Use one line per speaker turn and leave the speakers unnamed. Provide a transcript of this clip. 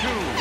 two.